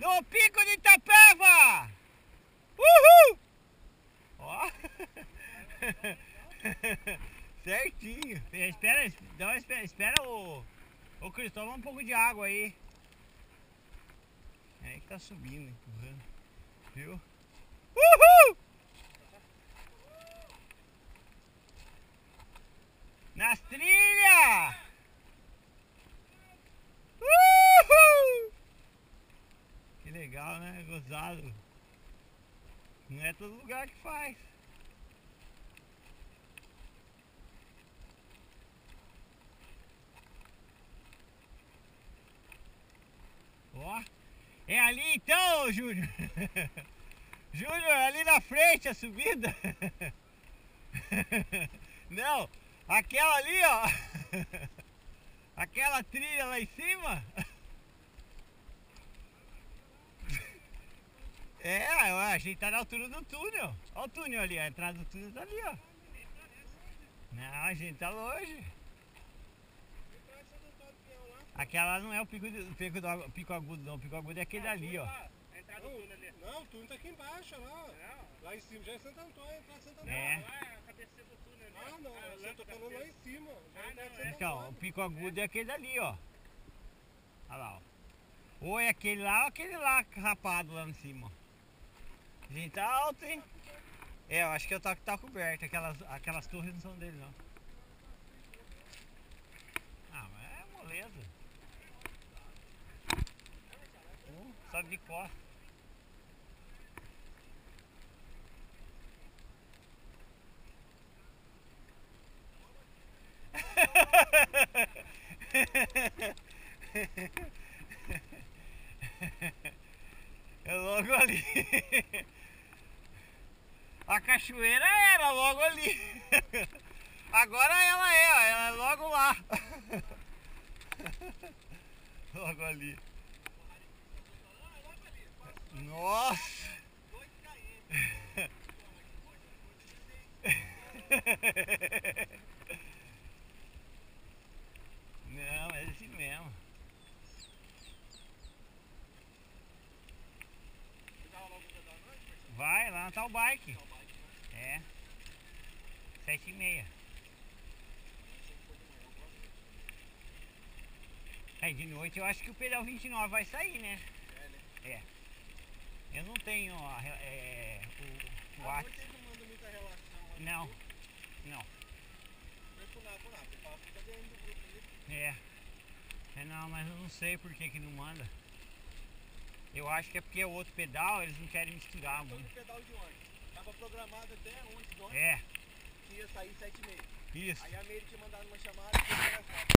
No pico de Itapeva! Uhul! Ó! Certinho! Espera, não, espera, espera o. Ô Cris, toma um pouco de água aí. É que tá subindo, empurrando. Viu? Uhul! Nas trilhas! Uhul! Que legal, né? Gozado. Não é todo lugar que faz. Ó. É ali então, Júnior. Júnior, ali na frente a subida. Não, aquela ali, ó. Aquela trilha lá em cima. É, a gente tá na altura do túnel. Olha o túnel ali, a entrada do túnel tá ali, ó. Não, a gente tá longe. Aquela não é o pico, do, pico, do, pico agudo não, o pico agudo é aquele ali, ó. Não, o túnel tá aqui embaixo, lá. Lá em cima já é Santo Antônio, entrada de Santo Antônio. É. Lá é a cabeceira do túnel. Ah, não, eu tô falando lá em cima. Já é entrada de Santo Então, o pico agudo é aquele ali, ó. Olha lá, ó. Ou é aquele lá ou aquele lá rapado lá em cima, ó. A gente tá alto, hein? É, eu acho que o toque tá coberto. Aquelas, aquelas torres não são dele, não. Ah, mas é moleza. Uh, sobe de costa. É logo ali. A cachoeira era logo ali. Agora ela é, ela é logo lá. Logo ali. Nossa. Não, é assim mesmo. Tá o bike. É. Sete e meia. Aí de noite eu acho que o pedal 29 vai sair, né? É. Eu não tenho ó, é, o, o Ah, vocês não mandam muita relação. Não, não. Nada, nada. Que tá dentro do grupo ali. É. É não, mas eu não sei por que que não manda. Eu acho que é porque é outro pedal, eles não querem misturar muito. no pedal de ônibus. Tava programado até ontem ônibus É, que ia sair 7 e meia. isso. Aí a Meire tinha mandado uma chamada e foi.